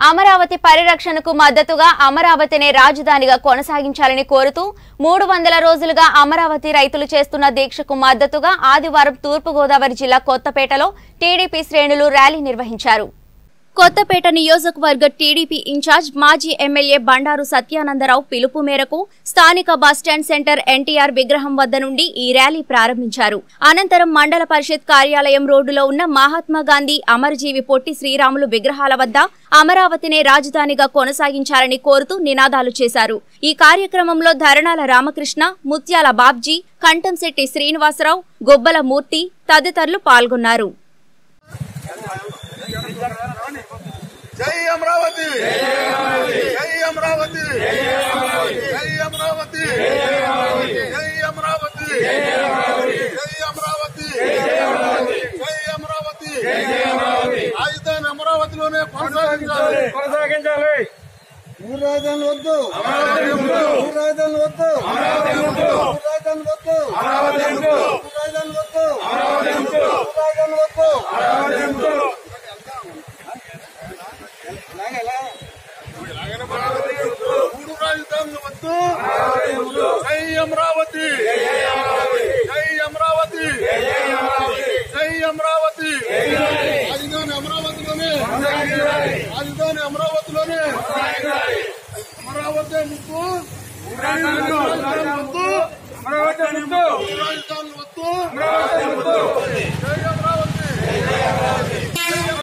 అమరావతి పరిరక్షణకు మద్దతుగా అమరావతినే రాజధానిగా కొనసాగించాలని కోరుతూ మూడు వందల రోజులుగా అమరావతి రైతులు చేస్తున్న దీక్షకు మద్దతుగా ఆదివారం తూర్పుగోదావరి జిల్లా కొత్తపేటలో టీడీపీ శ్రేణులు ర్యాలీ నిర్వహించారు. కొత్తపేట నియోజకవర్గ టీడీపీ ఇన్ఛార్జ్ మాజీ ఎమ్మెల్యే బండారు సత్యానందరావు పిలుపు మేరకు స్థానిక బస్టాండ్ సెంటర్ ఎన్టీఆర్ విగ్రహం వద్ద నుండి ఈ ర్యాలీ ప్రారంభించారు. అనంతరం మండల పరిషత్ కార్యాలయం రోడ్డులో ఉన్న మహాత్మా గాంధీ అమరజీవి పొట్టి శ్రీరాములు విగ్రహాల వద్ద అమరావతినే రాజధానిగా కొనసాగించాలని కోరుతూ నినాదాలు చేశారు. ఈ కార్యక్రమంలో ధరణాల రామకృష్ణ ముత్యాల బాబ్జీ కంఠంశెట్టి శ్రీనివాసరావు గొబ్బల మూర్తి తదితరులు పాల్గొన్నారు. జై అమరావతి జై అమరావతి జై అమరావతి జై అమరావతి జై అమరావతి జై అమరావతి రాజధాని అమరావతిలోనే కొనసాగించాలి కొనసాగించాలి మూడు రాజధానులు వద్దు మూడు రాజధానులు వద్దు అమరావతి జై అమరావతి జై అమరావతి రాజధాని అమరావతిలోనే రాజధాని అమరావతిలోనే అమరావతి ముక్కు రాజధాని వద్దు అమరావతి ముందు రాజధానులు వద్దు అమరావతి ముందు జై అమరావతి